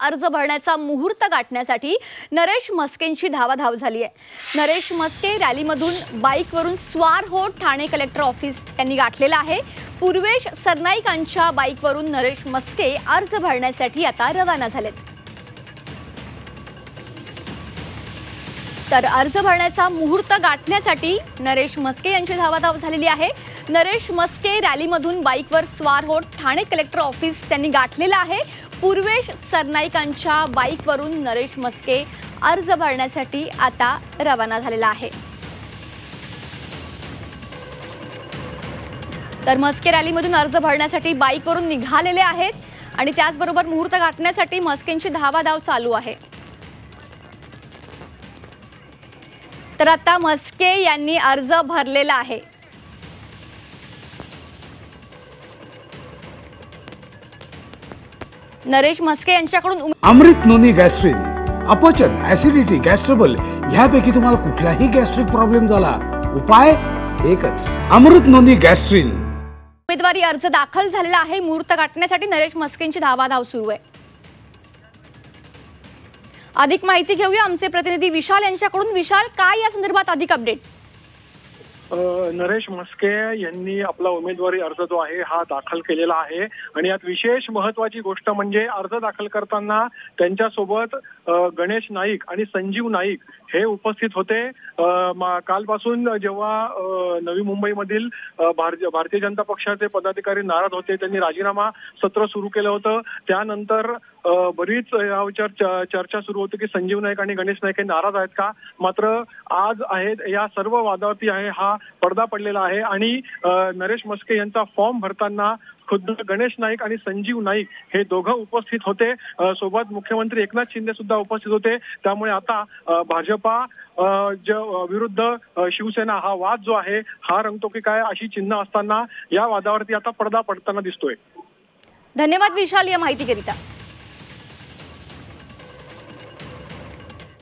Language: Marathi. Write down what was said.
अर्ज भरण्याचा मुहूर्त गाठण्यासाठी नरेश मस्केंची धावाधाव झाली आहे. नरेश मस्के रॅलीमधून बाईकवरून स्वार होत ठाणे कलेक्टर ऑफिस त्यांनी गाठलेलं आहे. पूर्वेश सरनाईकांच्या बाईकवरून नरेश मस्के अर्ज भरण्यासाठी आता रवाना झालेत. तर अर्ज भरण्याचा मुहूर्त गाठण्यासाठी नरेश मस्के यांची धावाधाव झालेली आहे. नरेश मस्के रॅलीमधून बाईकवर स्वार होत ठाणे कलेक्टर ऑफिस त्यांनी गाठलेलं आहे. पूर्वेश सरनाईकांच्या बाईकवरून नरेश मस्के अर्ज भरण्यासाठी आता रवाना झालेला आहे. तर मस्के रॅलीमधून अर्ज भरण्यासाठी बाईकवरून निघालेले आहेत आणि त्याचबरोबर मुहूर्त गाठण्यासाठी मस्केंची धावाधाव चालू आहे. तर आता मस्के यांनी अर्ज भरलेला आहे. नरेश मस्के यांच्याकडून अमृत नोनी गॅस्ट्रिन अपचन ऍसिडिटी गॅस्ट्रबल ह्यापैकी तुम्हाला कुठलाही गॅस्ट्रिक प्रॉब्लेम झाला उपाय एकच. Amrut noni gastrin. उमेदवारी अर्ज दाखल झालेला आहे मुहूर्त गाठण्यासाठी नरेश मस्केंची धावाधाव सुरू आहे. अधिक माहिती घेऊया आमचे प्रतिनिधी विशाल यांच्याकडून. विशाल काय या संदर्भात अधिक अपडेट नरेश मस्के यांनी आपला उमेदवारी अर्ज जो आहे हा दाखल केलेला आहे. आणि यात विशेष महत्वाची गोष्ट म्हणजे अर्ज दाखल करताना त्यांच्यासोबत गणेश नाईक आणि संजीव नाईक हे उपस्थित होते. मा- कालपासून जेव्हा नवी मुंबईमधील भारतीय जनता पक्षाचे पदाधिकारी नाराज होते त्यांनी राजीनामा सत्र सुरू केलं होतं. त्यानंतर बरीच यावर चर्चा सुरू होती की संजीव नाईक आणि गणेश नाईक हे नाराज आहेत का? मात्र आज आहेत या सर्व वादावरती आहे हा पडदा पडलेला आहे. आणि नरेश मस्के यांचा फॉर्म भरताना खुद्द गणेश नाईक आणि संजीव नाईक हे दोघं उपस्थित होते. सोबत मुख्यमंत्री एकनाथ शिंदे सुद्धा उपस्थित होते. त्यामुळे आता भाजपा विरुद्ध शिवसेना हा वाद जो आहे हा रंगतो की काय अशी चिन्ह असताना या वादावरती आता पडदा पडताना दिसतोय. धन्यवाद विशाल या माहितीकरिता.